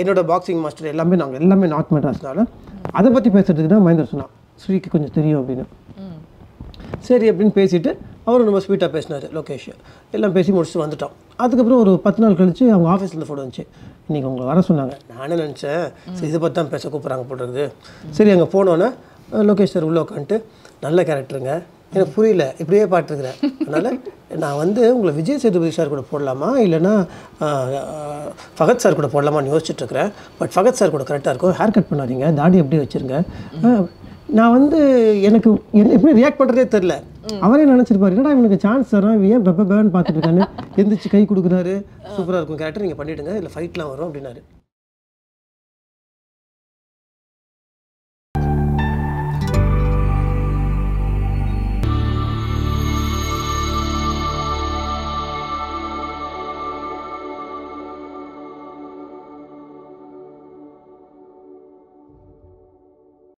என்னோட boxing master எல்லாமே நாங்கள் எல்லாமே நார்த் மெட்ராஸ்னால அதை பற்றி பேசுறதுக்கு தான் மகேந்திர சொன்னான் ஸ்ரீக்கு கொஞ்சம் தெரியும் அப்படின்னு. சரி அப்படின்னு பேசிட்டு அவரும் ரொம்ப ஸ்வீட்டாக பேசினார் லோகேஷ். எல்லாம் பேசி முடிச்சுட்டு வந்துட்டோம். அதுக்கப்புறம் ஒரு பத்து நாள் கழிச்சு அவங்க ஆஃபீஸில் ஃபோட்டோ வந்துச்சு. இன்றைக்கி உங்களை வர சொன்னாங்க. நானே நினச்சேன் சரி இதை பற்றி தான் பேச கூப்பிட்றாங்க போட்டுருக்குது சரி அங்கே போனோன்னே லோகேஷ் சார் உள்ளே உட்காந்துட்டு நல்ல கேரக்டருங்க எனக்கு புரியல இப்படியே பாட்டுருக்குறேன் அதனால் நான் வந்து உங்களை விஜய் சேதுபதி சார் கூட போடலாமா? இல்லைன்னா ஃபகத் சார் கூட போடலாமான்னு யோசிச்சுட்டு இருக்கிறேன். பட் ஃபகத் சார் கூட கரெக்டாக இருக்கும். ஹேர் கட் பண்ணாதீங்க. தாடி அப்படியே வச்சுருங்க. நான் வந்து எனக்கு எப்படி ரியாக்ட் பண்ணுறதே தெரில அவரே நினச்சிருப்பாரு என்னடா இவனுக்கு சான்ஸ் தரான் இவன் ஏன் பெப்ப பேன்னு பார்த்துட்டு இருக்கான்னு எந்திரிச்சு கை கொடுக்குறாரு? சூப்பராக இருக்கும். கேரக்டர் நீங்கள் பண்ணிவிடுங்க இதில் ஃபைட்லாம் வரும் அப்படின்னாரு.